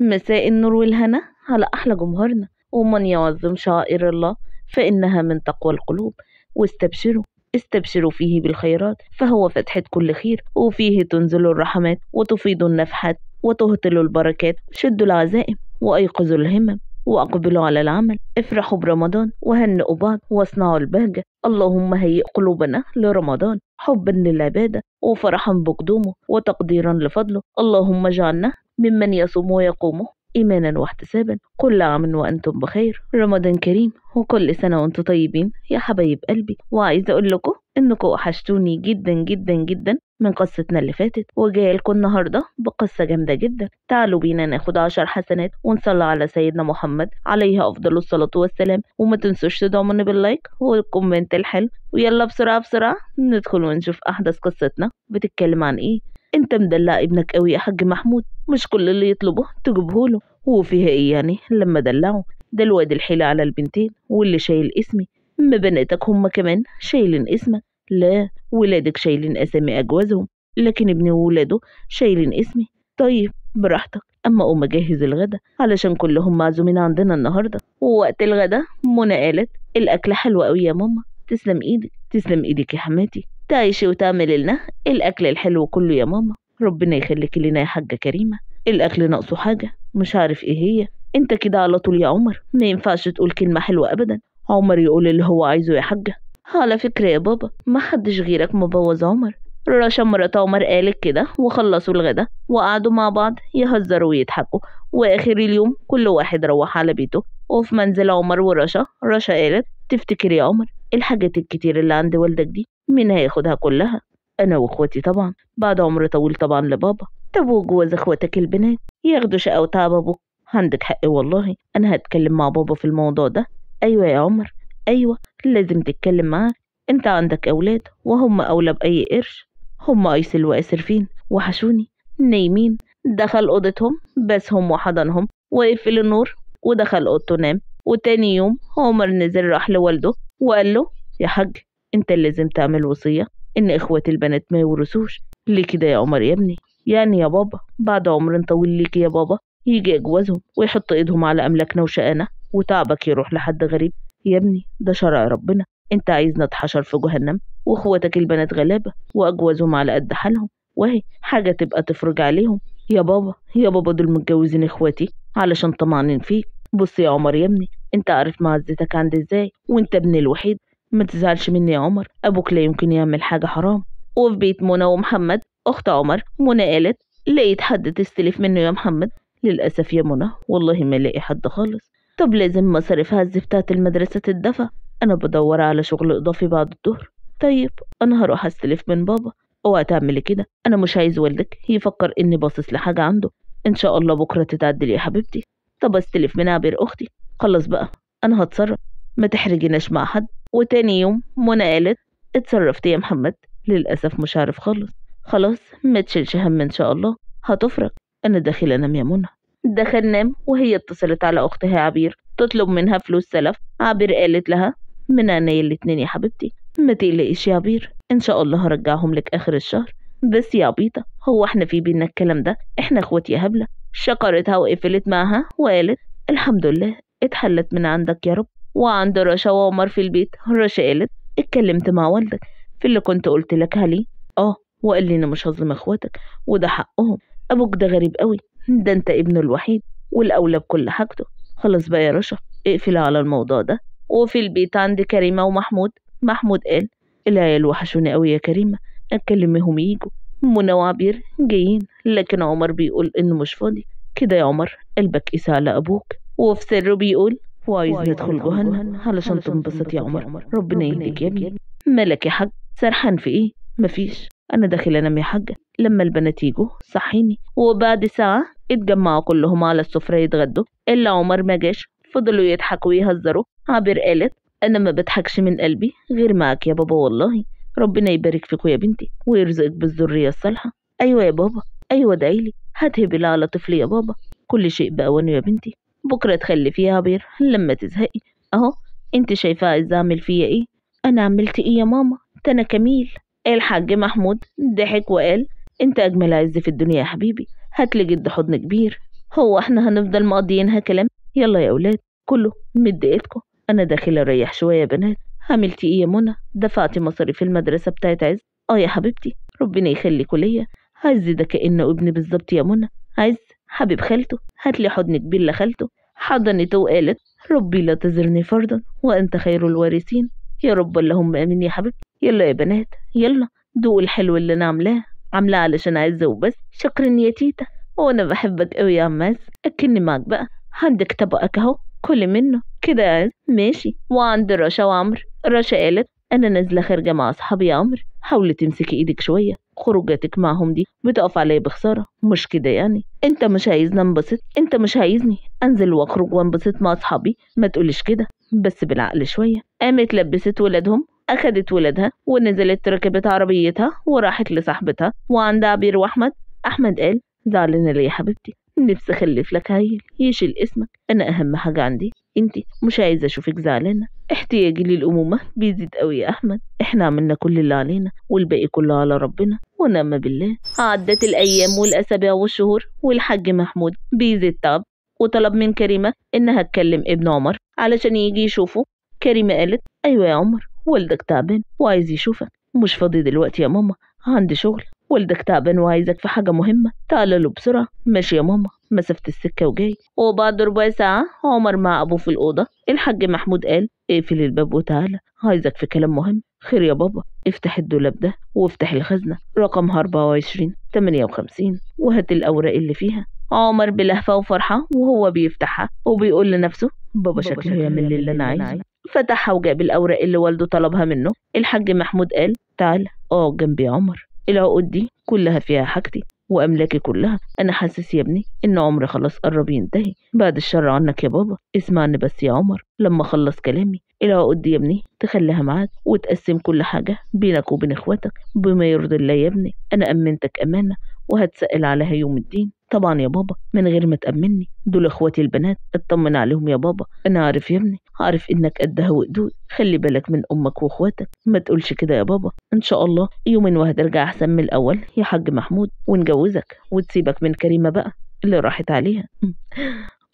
مساء النور والهنا على أحلى جمهورنا. ومن يعظم شعائر الله فإنها من تقوى القلوب. واستبشروا استبشروا فيه بالخيرات فهو فتحة كل خير. وفيه تنزل الرحمات وتفيض النفحات وتهطل البركات. شدوا العزائم وأيقظوا الهمم وأقبلوا على العمل. افرحوا برمضان وهنئوا بعض واصنعوا البهجة. اللهم هيئ قلوبنا لرمضان حبا للعبادة وفرحا بقدومه وتقديرا لفضله. اللهم اجعلنا ممن يصوم ويقوم إيمانا واحتسابا. كل عام وأنتم بخير. رمضان كريم وكل سنة وأنتم طيبين. يا حبايب قلبي وعايزة أقول لكم إنكم وحشتوني جدا جدا جدا من قصتنا اللي فاتت. وجاية لكم النهاردة بقصة جامدة جدا. تعالوا بينا ناخد عشر حسنات ونصلي على سيدنا محمد عليه أفضل الصلاة والسلام. وما تنسوش تدعمونا بال like وال comment الحلو. ويلا بسرعة بسرعة ندخل ونشوف أحدث قصتنا. بتتكلم عن إيه؟ انت مدلع ابنك قوي يا حاج محمود مش كل اللي يطلبه تجيبهوله وفيها إيه يعني؟ لما دلعه ده الواد الحيلة على البنتين واللي شايل اسمي. ما بناتك هما كمان شايلين اسمك. لا ولادك شايلين أسامي أجوازهم لكن ابني وولاده شايلين اسمي. طيب براحتك. أما قوم أجهز الغدا علشان كلهم معزومين عندنا النهارده. ووقت الغدا منى قالت الاكل حلو قوي يا ماما. تسلم إيدك تسلم إيدك يا حماتي. تعيشي وتعمل لنا الأكل الحلو كله يا ماما. ربنا يخليك لنا يا حاجة كريمة. الأكل ناقصه حاجة مش عارف إيه هي. أنت كده على طول يا عمر. ما ينفعش تقول كلمة حلوة أبدا. عمر يقول اللي هو عايزه يا حاجة. على فكرة يا بابا ما حدش غيرك مبوظ عمر. رشا مرات عمر قالت كده وخلصوا الغدا وقعدوا مع بعض يهزروا ويضحكوا. وآخر اليوم كل واحد روح على بيته وفي منزل عمر ورشا. رشا قالت تفتكر يا عمر الحاجات الكتير اللي عند والدك دي مين هياخدها كلها؟ أنا وإخواتي طبعا. بعد عمر طويل طبعا لبابا. طب وجوز إخواتك البنات؟ ياخدوا شقة وتعب أبوك عندك حق والله. أنا هتكلم مع بابا في الموضوع ده. أيوه يا عمر. أيوه. لازم تتكلم معاه. أنت عندك أولاد وهم أولى بأي قرش. هم ايسل واسر فين؟ وحشوني. نايمين. دخل أوضتهم بسهم وحضنهم وقفل النور ودخل أوضته نام. وتاني يوم عمر نزل راح لوالده وقال له يا حاج انت لازم تعمل وصية إن اخوات البنات ما يورثوش. ليه كده يا عمر يا ابني. يعني يا بابا بعد عمر طويل ليك يا بابا. يجي اجوازهم ويحط إيدهم على أملاكنا وشقانا وتعبك يروح لحد غريب. يا ابني ده شرع ربنا. انت عايزنا نتحشر في جهنم وإخواتك البنات غلابة وأجوازهم على قد حالهم. وهي حاجة تبقى تفرج عليهم. يا بابا يا بابا دول متجوزين إخواتي علشان طمعانين فيك. بص يا عمر يا ابني انت عارف معزتك عندي إزاي؟ وانت ابني الوحيد. ما تزعلش مني يا عمر. أبوك لا يمكن يعمل حاجة حرام. وفي بيت منى ومحمد أخت عمر منى قالت لقيت حد تستلف منه يا محمد. للأسف يا منى والله ما لاقي حد خالص. طب لازم مصاريف هز بتاعت المدرسة تدفع. أنا بدور على شغل إضافي بعد الظهر. طيب أنا هروح أستلف من بابا. اوعى تعملي كده. أنا مش عايز والدك يفكر إني باصص لحاجة عنده. إن شاء الله بكرة تتعدل يا حبيبتي. طب أستلف من عبير أختي. خلص بقى أنا هتصرف. ما تحرجناش مع حد. وتاني يوم منى قالت اتصرفت يا محمد للأسف مش عارف خالص. خلاص ما تشيلش هم إن شاء الله هتفرج أنا داخل أنام يا منى. دخل نام وهي اتصلت على أختها عبير تطلب منها فلوس سلف. عبير قالت لها من عينيا الاتنين يا حبيبتي ما تقلقيش يا عبير إن شاء الله هرجعهم لك آخر الشهر. بس يا عبيطة هو إحنا في بينا الكلام ده إحنا إخوات يا هبلة. شكرتها وقفلت معها وقالت الحمد لله اتحلت من عندك يا رب. وعند رشا وعمر في البيت. رشا قالت اتكلمت مع والدك. في اللي كنت قلت لك عليه. آه. وقال لي أنا مش هظلم إخواتك. وده حقهم. أبوك ده غريب قوي. ده أنت ابنه الوحيد والأولى بكل حاجته. خلاص بقى يا رشا اقفل على الموضوع ده. وفي البيت عند كريمة ومحمود. محمود قال العيال وحشوني قوي يا كريمة. اكلمهم يجوا منى وعبير جايين. لكن عمر بيقول إنه مش فاضي. كده يا عمر قلبك قسى على أبوك. وفي سره بيقول وعايز ندخل جهنم. علشان تنبسط يا عمر؟ ربنا يهديك يا ابني. مالك يا حاج سرحان في إيه؟ مفيش أنا داخل انام يا حاجة لما البنات يجوا صحيني. وبعد ساعة اتجمعوا كلهم على السفرة يتغدوا. إلا عمر ما جاش. فضلوا يضحكوا ويهزروا. عبير قالت أنا ما بضحكش من قلبي غير معاك يا بابا والله. ربنا يبارك فيكوا يا بنتي ويرزقك بالذرية الصالحة. أيوه يا بابا. أيوه دعيلي هتهبل على طفلي يا بابا. كل شيء بأوانه يا بنتي. بكرة تخلفي يا عبير لما تزهقي. أهو أنت شايفة عايزة اعمل فيا إيه؟ أنا عملت إيه يا ماما؟ ده أنا كميل. الحاج محمود؟ ضحك وقال أنت أجمل عز في الدنيا يا حبيبي. هات لي جد حضن كبير. هو إحنا هنفضل مقضيينها كلام؟ يلا يا أولاد كله مد إيدكم. أنا داخل أريح شوية يا بنات. عملتي إيه يا منى؟ دفعتي مصاريف المدرسة بتاعت عز. آه يا حبيبتي ربنا يخليكوا ليا. عز ده كأنه ابني بالظبط يا منى. عز حبيب خالته هاتلي حضن كبير لخالته حضنته وقالت ربي لا تزرني فردا وأنت خير الوارثين. يا رب اللهم آمين يا حبيبتي يلا يا بنات يلا دوقوا الحلو اللي أنا عاملاه عاملاه علشان عزه وبس شكرا يا تيتا. وأنا بحبك قوي يا عماس. أكني معك بقى عندك طبقك أهو كل منه. كده يا عز ماشي. وعند رشا وعمر. رشا قالت أنا نازلة خارجة مع أصحابي يا عمر حاولي تمسكي إيدك شوية. خروجاتك معهم دي. بتقف عليا بخسارة. مش كده يعني؟ انت مش عايزني انبسط. انت مش عايزني. انزل واخرج وانبسط مع اصحابي. ما تقوليش كده. بس بالعقل شوية. قامت لبست ولادهم أخدت ولادها ونزلت ركبت عربيتها وراحت لصاحبتها وعند عبير وأحمد. أحمد قال زعلانة ليه يا حبيبتي؟ نفسي أخلف لك هايل يشيل اسمك. أنا أهم حاجة عندي انتي مش عايزة أشوفك زعلانة؟ احتياجي للأمومة بيزيد قوي يا أحمد. إحنا عملنا كل اللي علينا والباقي كله على ربنا ونعم بالله. عدت الأيام والأسابيع والشهور والحاج محمود بيزيد تعب وطلب من كريمة إنها تكلم ابن عمر علشان يجي يشوفه. كريمة قالت أيوة يا عمر والدك تعبان وعايز يشوفك. مش فاضي دلوقتي يا ماما عندي شغل. والدك تعبان وعايزك في حاجة مهمة تعال له بسرعة. ماشي يا ماما. مسافة السكة وجاي. وبعد ربع ساعة عمر مع أبوه في الأوضة. الحاج محمود قال اقفل الباب وتعالى. عايزك في كلام مهم. خير يا بابا. افتح الدولاب ده وافتح الخزنة. رقمها 24 58 وهات الأوراق اللي فيها. عمر بلهفة وفرحة وهو بيفتحها وبيقول لنفسه بابا شكله يعمل لي اللي أنا عايزه. فتحها وجاب الأوراق اللي والده طلبها منه. الحاج محمود قال تعال. آه جنبي يا عمر. العقود دي كلها فيها حاجتي. وأملاكي كلها. أنا حاسس يا ابني إن عمري خلاص قرب ينتهي. بعد الشر عنك يا بابا. اسمعني بس يا عمر. لما أخلص كلامي العقود يا ابني تخليها معاك وتقسم كل حاجة بينك وبين إخواتك. بما يرضي الله يا ابني أنا أمنتك أمانة وهتسأل عليها يوم الدين. طبعا يا بابا من غير ما تأمني. دول إخواتي البنات اطمن عليهم يا بابا. أنا عارف يا ابني عارف إنك قدها وقدود خلي بالك من أمك وأخواتك. ما تقولش كده يا بابا. إن شاء الله يوم وهترجع أحسن من الأول. يا حاج محمود. ونجوزك. وتسيبك من كريمة بقى اللي راحت عليها.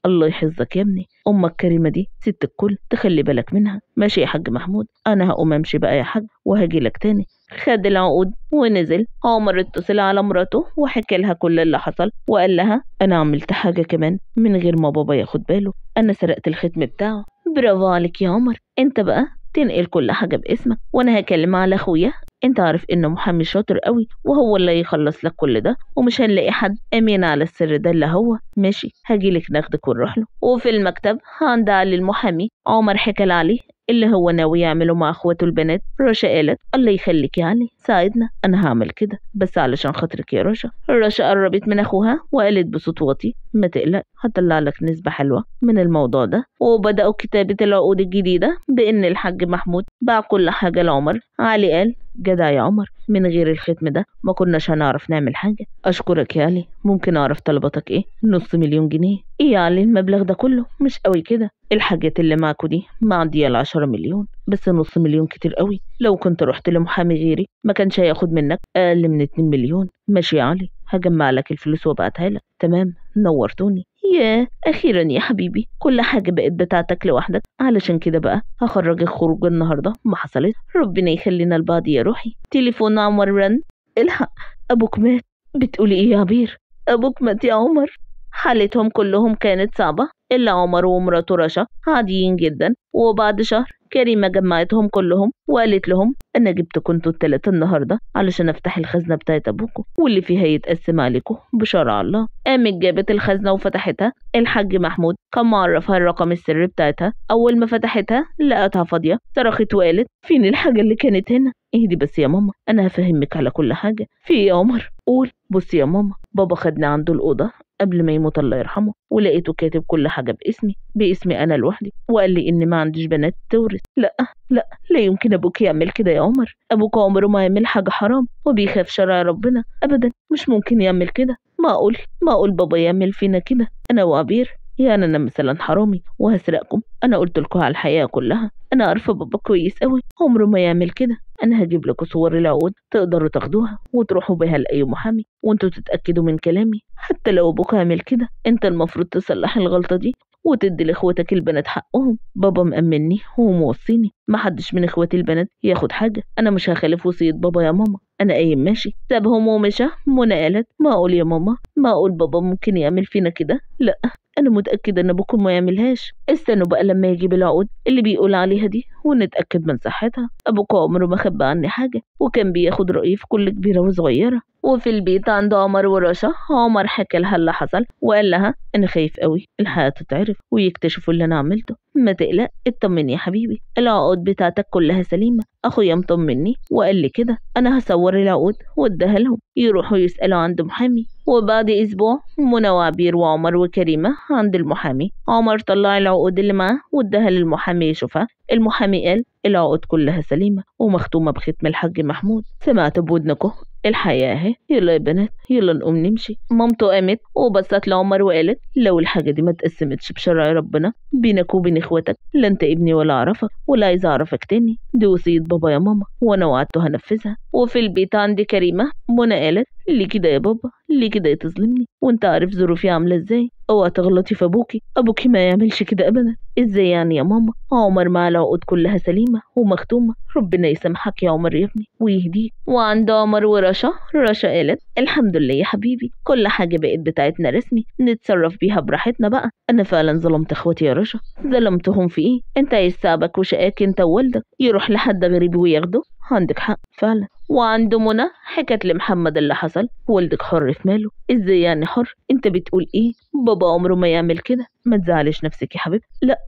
الله يحفظك يا ابني. أمك كريمة دي ست الكل. تخلي بالك منها. ماشي يا حاج محمود. أنا هقوم أمشي بقى يا حاج. وهاجي لك تاني. خد العقود ونزل. عمر اتصل على مراته وحكى لها كل اللي حصل. وقال لها أنا عملت حاجة كمان من غير ما بابا ياخد باله. أنا سرقت الختم بتاعه. برافو عليك يا عمر. انت بقى تنقل كل حاجة باسمك وأنا هكلم على اخويا. انت عارف انه محامي شاطر قوي وهو اللي يخلص لك كل ده ومش هنلاقي حد. امين على السر ده الا هو. ماشي هجيلك ناخدك ونروح له. وفي المكتب عند علي المحامي عمر حكى لعلي اللي هو ناوي يعمله مع اخواته البنات رشا قالت الله يخليك يا علي ساعدنا أنا هعمل كده بس علشان خاطرك يا رشا رشا قربت من أخوها وقالت بصوت واطي ما تقلق هطلع لك نسبة حلوة من الموضوع ده. وبدأوا كتابة العقود الجديدة بإن الحاج محمود باع كل حاجة لعمر. علي قال جدع يا عمر من غير الختم ده ما كناش هنعرف نعمل حاجة. أشكرك يا علي ممكن أعرف طلباتك إيه؟ نص مليون جنيه. إيه يا علي المبلغ ده كله؟ مش قوي كده. الحاجات اللي معاكوا دي معدية العشرة مليون بس نص مليون كتير قوي. لو كنت رحت لمحامي غيري ما كانش هياخد منك أقل من 2 مليون. ماشي يا علي هجمع لك الفلوس وأبعتها لك. تمام نورتوني. ياه أخيرا يا حبيبي. كل حاجة بقت بتاعتك لوحدك. علشان كده بقى هخرجك خروج النهارده. ما حصلت ربنا يخلينا لبعض يا روحي. تليفون عمر رن. الحق. أبوك مات. بتقولي إيه يا عبير؟ أبوك مات يا عمر. حالتهم كلهم كانت صعبة. إلا عمر ومراته رشا عاديين جدا. وبعد شهر كريمة جمعتهم كلهم وقالت لهم أنا جبتكم أنتوا التلاتة النهاردة علشان أفتح الخزنة بتاعت أبوكم واللي فيها يتقسم عليكم بشرع الله. قامت جابت الخزنة وفتحتها. الحاج محمود كان معرفها الرقم السري بتاعتها. أول ما فتحتها لقتها فاضية. صرخت وقالت فين الحاجة اللي كانت هنا؟ اهدي بس يا ماما أنا هفهمك على كل حاجة. في إيه يا عمر؟ قول. بصي يا ماما بابا خدني عنده الأوضة قبل ما يموت الله يرحمه ولقيته كاتب كل حاجة باسمي باسمي أنا لوحدي وقال لي إن ما عنديش بنات تورث. لا لا لا يمكن أبوك يعمل كده يا عمر. أبوك عمره ما يعمل حاجة حرام وبيخاف شرع ربنا. أبدا مش ممكن يعمل كده. معقول معقول بابا يعمل فينا كده؟ أنا وعبير يعني أنا مثلا حرامي وهسرقكم. أنا قلت لكم على الحقيقة كلها. أنا عارفة بابا كويس قوي عمره ما يعمل كده. أنا هجيب لكم صور العقود تقدروا تاخدوها وتروحوا بيها لأي محامي وأنتوا تتأكدوا من كلامي. حتى لو أبوك عامل كده أنت المفروض تصلح الغلطة دي وتدي لإخواتك البنات حقهم. بابا مأمني وموصيني محدش من إخواتي البنات ياخد حاجة أنا مش هخالف وصية بابا يا ماما. أنا قايم ماشي. سابهم ومشى منى قالت ما أقول يا ماما ما أقول بابا ممكن يعمل فينا كده. لأ أنا متأكدة إن أبوكم ما يعملهاش. استنوا بقى لما يجيب العقود اللي بيقول عليها دي ونتأكد من صحتها. أبوك عمره ما خبى عني حاجة وكان بياخد رأيي في كل كبيرة وصغيرة. وفي البيت عند عمر ورشا عمر حكى لها اللي حصل وقال لها أنا خايف قوي الحقيقة تتعرف ويكتشفوا اللي أنا عملته. ما تقلق اطمني يا حبيبي. العقود بتاعتك كلها سليمة. أخويا مطمني وقال لي كده. أنا هصور العقود وأديها لهم. يروحوا يسألوا عند محامي. وبعد أسبوع منى وعبير وعمر وكريمة عند المحامي. عمر طلع العقود اللي معاه واداها للمحامي يشوفها. المحامي قال العقود كلها سليمة ومختومة بختم الحاج محمود. سمعت بودنكم الحياة اهي يلا يا بنات يلا نقوم نمشي. مامته قامت وبصت لعمر وقالت لو الحاجة دي ما اتقسمتش بشرع ربنا بينك وبين إخواتك لا أنت ابني ولا أعرفك ولا عايزة أعرفك تاني. دي وصية بابا يا ماما وأنا وعدته هنفذها. وفي البيت عندي كريمة منى قالت ليه كده يا بابا ليه كده تظلمني. وانت عارف ظروفي عاملة إزاي؟ اوعى تغلطي في ابوكي. ابوكي ما يعملش كده ابدا. إزاي يعني يا ماما؟ عمر مع العقود كلها سليمة ومختومة. ربنا يسامحك يا عمر يا ابني. ويهديك. وعند عمر ورشا رشا قالت الحمد لله يا حبيبي. كل حاجة بقت بتاعتنا رسمي. نتصرف بيها براحتنا بقى. أنا فعلا ظلمت اخواتي يا رشا. ظلمتهم في إيه؟ أنت عايز تعبك وشقاك أنت ووالدك. يروح لحد غريب وياخده؟ عندك حق فعلا. وعند منى حكت لمحمد اللي حصل. والدك حر في ماله. إزاي يعني حر؟ أنت بتقول إيه؟ بابا عمره ما يعمل كده. ما تزعلش نفسك يا حبيبتي لا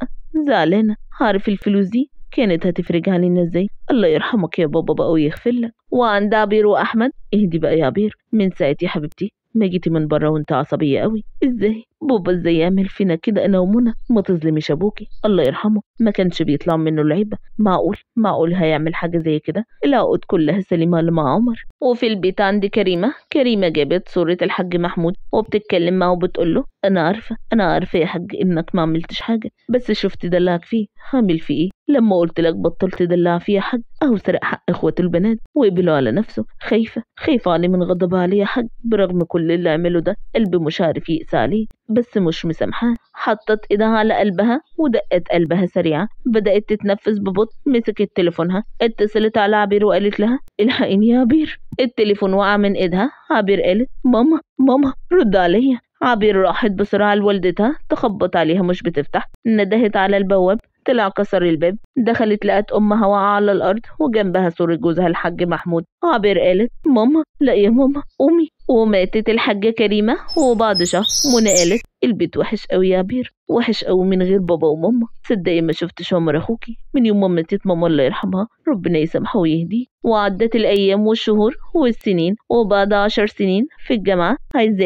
زعلانه عارف الفلوس دي كانت هتفرج علينا إزاي؟ الله يرحمك يا بابا بقى ويغفر لك. وعند عبير وأحمد اهدي بقى يا عبير. من ساعة يا حبيبتي ما جيتي من بره وأنت عصبية قوي إزاي؟ بابا إزاي يعمل فينا كده؟ أنا ومنى ما تظلميش أبوكي الله يرحمه. ما كانش بيطلع منه العيبه معقول؟ معقول هيعمل حاجة زي كده؟ العقود كلها سليمة مع عمر. وفي البيت عند كريمة. كريمة جابت صورة الحاج محمود وبتتكلم معاه وبتقول له أنا عارفة أنا عارفة يا حاج إنك ما عملتش حاجة بس شفت دلعك فيه. هعمل فيه إيه؟ لما قلت لك بطلت تدلع فيه يا حاج اهو سرق حق اخوات البنات وقبلوا على نفسه. خايفة خايفة عليه من غضب عليه يا حاج برغم كل اللي عمله ده قلبي مش عارف يقسى عليه. بس مش مسامحاه حطت إيدها على قلبها ودقت قلبها سريعة بدأت تتنفس ببطء مسكت تليفونها اتصلت على عبير وقالت لها الحقيني يا عبير. التليفون وقع من إيدها. عبير قالت ماما ماما رد عليا. عبير راحت بسرعة لوالدتها تخبط عليها مش بتفتح. ندهت على البواب. طلع كسر الباب دخلت لقت أمها واقعة على الأرض وجنبها صورة جوزها الحاج محمود. عبير قالت ماما لا يا ماما قومي وماتت الحاجة كريمة وبعد شهر منى قالت البيت وحش قوي يا عبير وحش قوي من غير بابا وماما. صدقي ما شفتش عمر أخوكي. من يوم ما ماتت ماما الله يرحمها ربنا يسامحه ويهديه. وعدت الأيام والشهور والسنين وبعد عشر سنين في الجامعة عايزة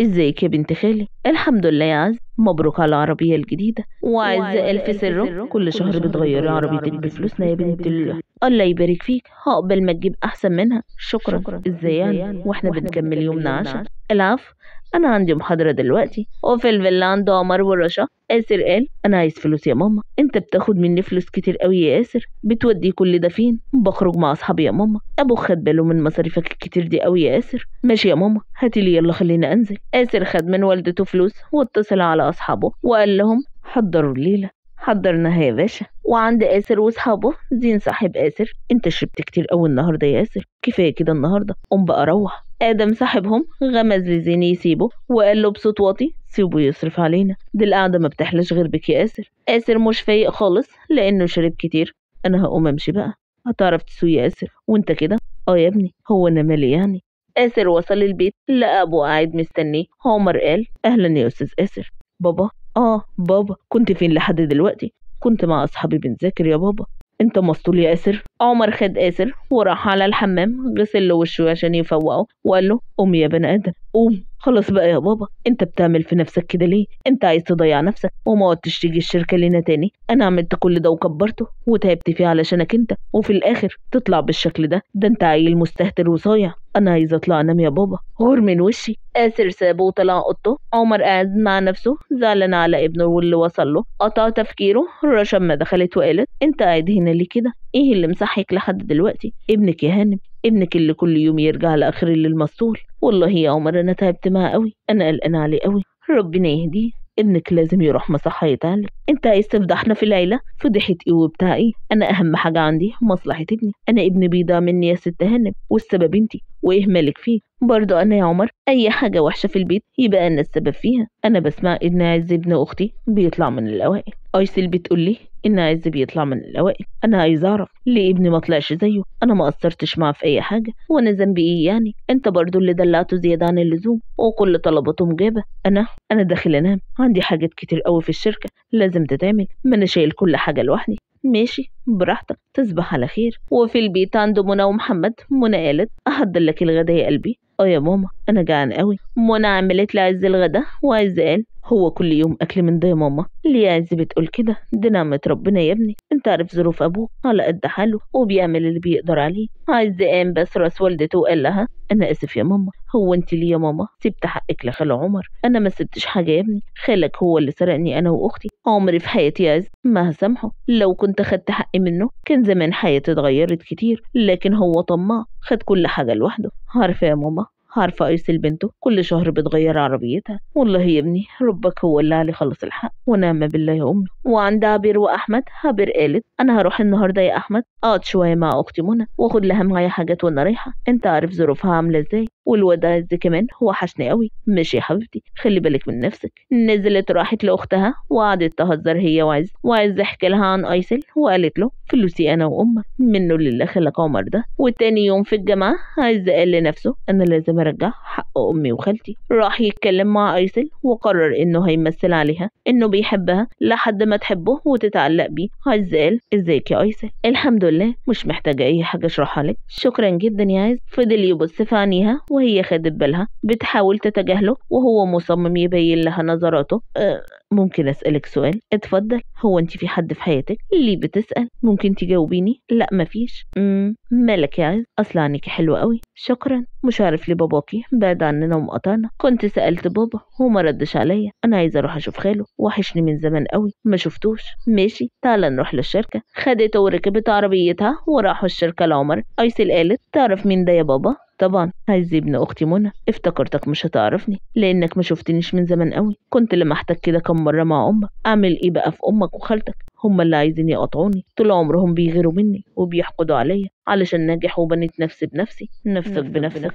ازيك يا بنت خالي الحمد لله يا عز مبروك على العربية الجديدة. وعز ألف سر كل شهر بتغيري عربيتك بفلوسنا يا بنت الله الله يبارك فيك. عقبال ما تجيب أحسن منها. شكرا. إزاي يعني؟ وإحنا بنكمل يومنا عشاء العفو. أنا عندي محاضرة دلوقتي وفي الفيلا عند عمر ورشا. آسر قال أنا عايز فلوس يا ماما. أنت بتاخد مني فلوس كتير قوي يا آسر بتودي كل ده فين؟ بخرج مع أصحابي يا ماما. أبو خد باله من مصاريفك الكتير دي قوي يا آسر ماشي يا ماما. هاتي لي يلا خلينا أنزل. آسر خد من والدته فلوس واتصل على أصحابه وقال لهم حضروا الليلة. حضرناها يا باشا. وعند آسر وصحابه زين صاحب آسر أنت شربت كتير قوي النهارده يا آسر كفاية كده النهارده. قوم بقى روح. آدم صاحبهم غمز لزين يسيبه وقال له بصوت واطي سيبه يصرف علينا دي القعدة ما بتحلاش غير بك يا آسر. آسر مش فايق خالص لأنه شرب كتير. أنا هقوم أمشي بقى. هتعرف تسوق يا آسر؟ وأنت كده؟ آه يا ابني هو أنا مالي يعني؟ آسر وصل البيت لقى أبوه قاعد مستنيه. عمر قال أهلا يا أستاذ آسر. بابا؟ آه بابا كنت فين لحد دلوقتي؟ كنت مع أصحابي بنذاكر يا بابا. أنت مسطول يا آسر. عمر خد آسر وراح على الحمام غسل له وشه عشان يفوقه وقال له قوم يا بني آدم قوم. خلاص بقى يا بابا. أنت بتعمل في نفسك كده ليه؟ أنت عايز تضيع نفسك وما عدتش تيجي الشركة لنا تاني. أنا عملت كل ده وكبرته وتعبت فيه علشانك أنت. وفي الآخر تطلع بالشكل ده. ده أنت عيل مستهتر وصايع. أنا عايزه اطلع انام يا بابا غور من وشي. آسر سابه وطلع أوضته. عمر قاعد مع نفسه زعلان على ابنه واللي وصل له. قطع تفكيره رشا ما دخلت وقالت أنت قاعد هنا ليه كده؟ إيه اللي مصحيك لحد دلوقتي؟ ابنك يا هانم ابنك اللي كل يوم يرجع لآخر الليل مسطول. والله يا عمر أنا تعبت معاه قوي. أنا قلقانه عليه قوي. ربنا يهديه. ابنك لازم يروح مصحة يتعالج إنت عايز تفضحنا في العيلة؟ فضحت إيه وبتاع إيه أنا أهم حاجة عندي مصلحة ابني. أنا ابني بيضيع مني يا ست هانم. والسبب انتي وإيه مالك فيه؟ برضه أنا يا عمر أي حاجة وحشة في البيت يبقى أنا السبب فيها. أنا بسمع إن عز ابن أختي بيطلع من الأوائل. ايسل بتقول لي؟ إن عز بيطلع من الأوائل. أنا عايز أعرف ليه ابني ما طلعش زيه؟ أنا ما قصرتش معاه في أي حاجة وأنا ذنبي إيه يعني؟ أنت برضو اللي دلعته زيادة عن اللزوم وكل طلباته مجابه أنا أنا داخل أنام. عندي حاجات كتير قوي في الشركة لازم تتعمل. ما أنا شايل كل حاجة لوحدي. ماشي براحتك تصبح على خير. وفي البيت عنده منى ومحمد منى قالت أحضر لك الغدا يا قلبي. أه يا ماما أنا جعان قوي منى عملت لي عز الغدا وعز قال هو كل يوم أكل من ده يا ماما. ليه عز بتقول كده؟ دي نعمة ربنا يا ابني. أنت عارف ظروف أبوه على قد حاله وبيعمل اللي بيقدر عليه. عز قام بس راس والدته وقال لها أنا آسف يا ماما. هو أنت ليه يا ماما؟ سبت حقك لخال عمر. أنا ما سبتش حاجة يا ابني. خالك هو اللي سرقني أنا وأختي. عمري في حياتي يا عز ما هسامحه. لو كنت خدت حقي منه. كان زمان حياتي اتغيرت كتير لكن هو طماع خد كل حاجة لوحده. عارفة يا ماما؟ عارفة أرسل بنته كل شهر بتغير عربيتها. والله يا ابني ربك هو اللي عليه خلص الحق. ونعم بالله يا أمي. وعند عبير وأحمد عبير قالت أنا هروح النهاردة يا أحمد أقعد شوية مع أختي منى وأخد لها معايا حاجات وأنا رايحة. أنت عارف ظروفها عاملة إزاي. والواد عز كمان هو حشني قوي ماشي يا حبيبتي خلي بالك من نفسك. نزلت راحت لأختها وقعدت تهزر هي وعز. وعز حكى لها عن أيسل وقالت له فلوسي أنا وأمك منه لله خلق عمر ده. والتاني يوم في الجامعة عز قال لنفسه أنا لازم أرجع حق أمي وخالتي. راح يتكلم مع أيسل وقرر إنه هيمثل عليها إنه بيحبها لحد ما تحبه وتتعلق بيه. عز قال إزيك يا أيسل؟ الحمد لله مش محتاجة أي حاجة أشرحها لك. شكرا جدا يا عز. فضل يبص في عينيها وهي خدت بالها بتحاول تتجاهله وهو مصمم يبين لها نظراته. أه ممكن أسألك سؤال. اتفضل. هو أنت في حد في حياتك ليه بتسأل؟ ممكن تجاوبيني؟ لا مفيش امم مالك يا عز؟ أصل عينيكي حلوة قوي شكرا. مش عارف ليه باباكي بعد عننا ومقطعنا كنت سألت بابا هو ما ردش عليا. أنا عايزة أروح أشوف خاله. وحشني من زمان قوي ما شفتوش. ماشي. تعالى نروح للشركة. خدته وركبت عربيتها وراحوا الشركة لعمر. ايسل قالت تعرف مين ده يا بابا؟ طبعا. عايز ابن أختي منى. افتكرتك مش هتعرفني. لأنك ما شفتنيش من زمان قوي كنت لمحتك كده كم مرة مع أمك أعمل إيه بقى في أمك وخالتك؟ هما اللي عايزين يقطعوني طول عمرهم بيغيروا مني وبيحقدوا عليا علشان ناجح وبنيت نفسي بنفسي نفسك بنفسك.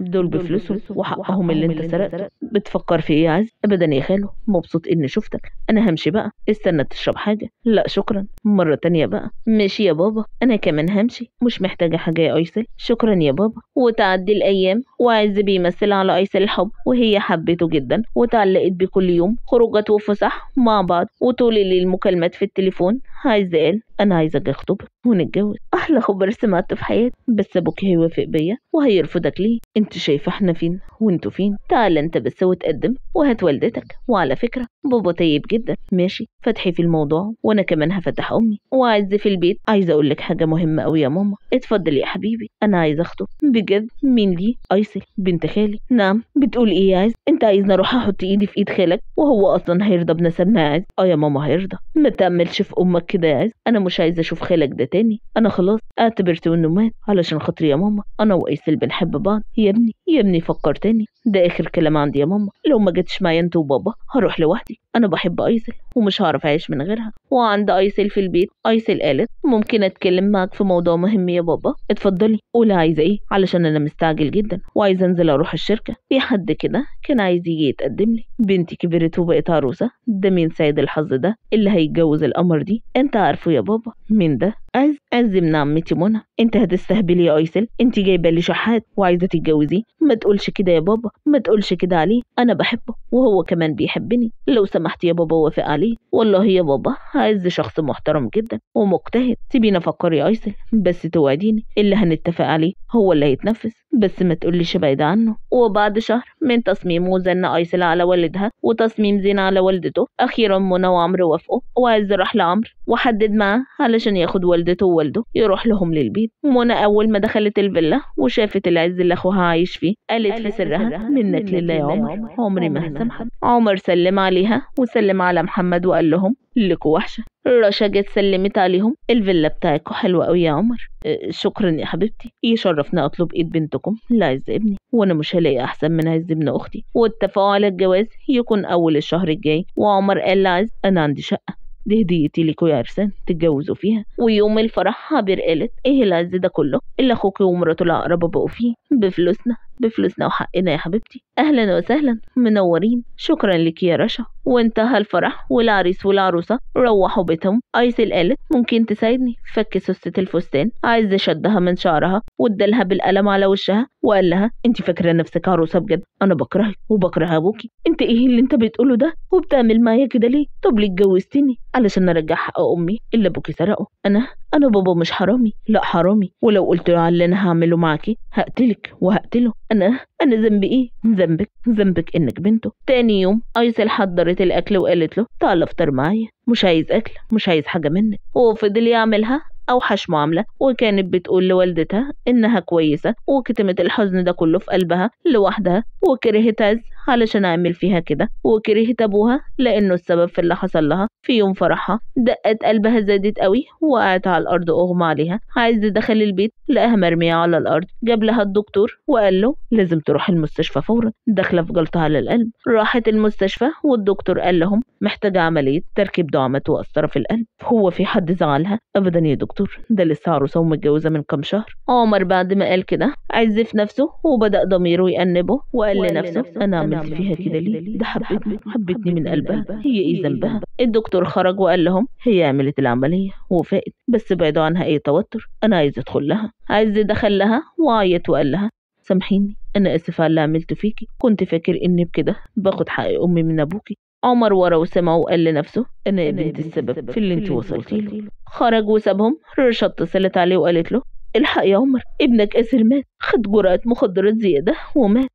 دول بفلوسهم وحقهم اللي انت سرقته. بتفكر في إيه يا عز؟ ابدا يا خالو مبسوط اني شفتك. أنا همشي بقى. استنى تشرب حاجة. لا شكرا. مرة تانية بقى. ماشي يا بابا. أنا كمان همشي. مش محتاجة حاجة يا أيسل. شكرا يا بابا. وتعدي الأيام. وعز بيمثل على أيسل الحب. وهي حبته جدا. وتعلقت بيه كل يوم. خروجات وفسح مع بعض. وطول الليل مكالمات في التليفون. عايز قال أنا عايزه أجي أخطبك ونتجوز. أحلى خبر سمعته في حياتي. بس أبوك هيوافق بيا وهيرفضك ليه؟ انت شايفه إحنا فين وانتوا فين. تعال انت بس وتقدم وهات والدتك. وعلى فكرة بابا طيب جدا. ماشي فتحي في الموضوع وأنا كمان هفتح أمي. وعز في البيت. عايزة أقول لك حاجة مهمة قوي يا ماما. اتفضلي يا حبيبي. أنا عايزة أخطب. بجد؟ مين دي؟ ايسل بنت خالي. نعم. بتقول إيه يا عز أنت عايزني أروح أحط إيدي في إيد خالك؟ وهو أصلا هيرضى بنسبنا يا عز آه يا ماما هيرضى. ما تعملش في أمك كده يا عز أنا مش عايزة أشوف خالك ده تاني. أنا خلاص اعتبرت إنه مات علشان خاطري يا ماما. أنا وايسل بنحب بعض. يا ابني يا ابني فكر تاني ده آخر كلام عندي يا ماما. لو ما جتش معايا أنت وبابا هروح لوحدي. أنا بحب آيسل ومش هعرف أعيش من غيرها. وعند آيسل في البيت آيسل قالت ممكن أتكلم معاك في موضوع مهم يا بابا. اتفضلي. قولي عايزة إيه؟ علشان أنا مستعجل جدا. وعايزة أنزل أروح الشركة. في حد كده كان عايز يجي يتقدم لي. بنتي كبرت وبقت عروسة. ده مين سعيد الحظ ده؟ اللي هيتجوز القمر دي. أنت عارفه يا بابا. مين ده؟ عز عز من عمتي منى. أنت هتستهبلي يا آيسل؟ أنت جايبة لي شحات وعايزة تتجوزيه؟ ما تقولش كده يا بابا. ما تقولش كده عليه. أنا بحبه وهو كمان بيحبني. لو سمحت يا بابا وافق عليه والله يا بابا عز شخص محترم جدا ومجتهد. سيبيني أفكر يا ايسل بس توعديني اللي هنتفق عليه هو اللي هيتنفذ. بس ما تقوليش بعيد عنه. وبعد شهر من تصميم وزن ايسل على والدها وتصميم زين على والدته أخيرا منى وعمرو وافقوا وعز راح لعمرو. وحدد معاه علشان ياخد والدته ووالده يروح لهم للبيت. منى أول ما دخلت الفيلا وشافت العز اللي أخوها عايش فيه قالت في سرها منك لله يا عمر عمري ما هسامحك. عمر سلم عليها وسلم على محمد وقال لهم لكوا وحشة. رشا جت سلمت عليهم. الفيلا بتاعكوا حلوة قوي يا عمر. أه، شكرا يا حبيبتي. يشرفني أطلب إيد بنتكم لعز ابني. وأنا مش هلاقي أحسن من عز ابن أختي. واتفقوا على الجواز يكون أول الشهر الجاي. وعمر قال لعز أنا عندي شقة. دي هديتي ليكوا يا عرسان تتجوزوا فيها. ويوم الفرح عبير قالت إيه العز ده كله؟ اللي أخوكي ومراته العقرب بقوا فيه. بفلوسنا. بفلوسنا وحقنا يا حبيبتي. أهلا وسهلا. منورين. شكرا لك يا رشا. وانتهى الفرح. والعريس والعروسه روحوا بيتهم. ايسل قالت ممكن تساعدني؟ فك سوسة الفستان. عايز شدها من شعرها. وادالها بالقلم على وشها. وقال لها انت فاكرة نفسك عروسة بجد؟ أنا بكرهك وبكره ابوكي أنت إيه اللي أنت بتقوله ده؟ وبتعمل معايا كده ليه؟ طب ليه اتجوزتني علشان ارجع حق أمي. اللي ابوكي سرقه. أنا أنا بابا مش حرامي. لا حرامي. ولو قلت له على اللي أنا هعمله معاكي هقتلك وهقتله. أنا أنا ذنبي إيه؟ ذنبك ذنبك إنك بنته. تاني يوم أيسل حضرت الأكل وقالت له تعال افطر معايا مش عايز أكل مش عايز حاجة منك. وفضل يعملها أوحش معاملة وكانت بتقول لوالدتها إنها كويسة وكتمت الحزن ده كله في قلبها لوحدها وكرهت عز علشان أعمل فيها كده وكرهت أبوها لأنه السبب في اللي حصل لها. في يوم فرحها دقت قلبها زادت قوي وقعت على الأرض أغمى عليها. عايز دخل البيت لقاها مرمية على الأرض. جاب لها الدكتور وقال له لازم تروح المستشفى فورا. داخلة في جلطة على القلب. راحت المستشفى والدكتور قال لهم محتاجة عملية تركيب دعامة وقسطرة في القلب. هو في حد زعلها؟ أبدا يا دكتور. ده لسه عروسة ومتجوزة من كام شهر. عمر بعد ما قال كده عز في نفسه وبدأ ضميره يأنبه وقال لنفسه أنا عملت فيها كده ليه؟ ده حبتني حبتني من قلبها. هي إيه ذنبها؟ الدكتور خرج وقال لهم هي عملت العملية وفائت بس بعدوا عنها أي توتر. أنا عايز أدخل لها. عز دخل لها وعيط وقال لها سامحيني أنا آسف على اللي عملته فيكي. كنت فاكر إني بكده باخد حق أمي من أبوكي. عمر ورا وسمع وقال لنفسه أنا بنت السبب في اللي أنت وصلتي له. خرج وسابهم رشا اتصلت عليه وقالت له الحق يا عمر ابنك أسر مات خد جرعة مخدرات زيادة ومات.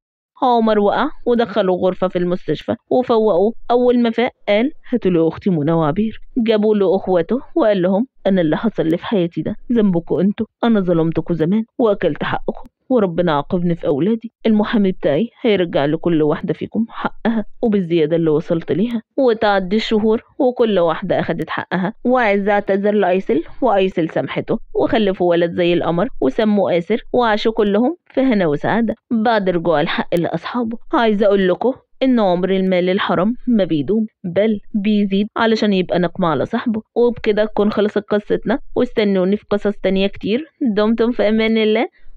عمر وقع ودخلوا غرفة في المستشفى وفوقوه. أول ما فاق قال هاتوا له أختي منى وعبير. جابوا له أخواته وقال لهم أنا اللي حصل لي في حياتي ده ذنبكم أنتوا أنا ظلمتكم زمان وأكلت حقكم. وربنا عاقبني في أولادي. المحامي بتاعي هيرجع لكل واحدة فيكم حقها وبالزيادة اللي وصلت ليها وتعدي الشهور وكل واحدة أخدت حقها. وعز اعتذر لأيسل وأيسل سامحته وخلفوا ولد زي القمر وسموه آسر وعاشوا كلهم في هنا وسعادة. بعد رجوع الحق لأصحابه عايزة أقول لكم إن عمر المال الحرام ما بيدوم بل بيزيد علشان يبقى نقمة على صاحبه. وبكده تكون خلصت قصتنا واستنوني في قصص تانية كتير. دمتم في أمان الله.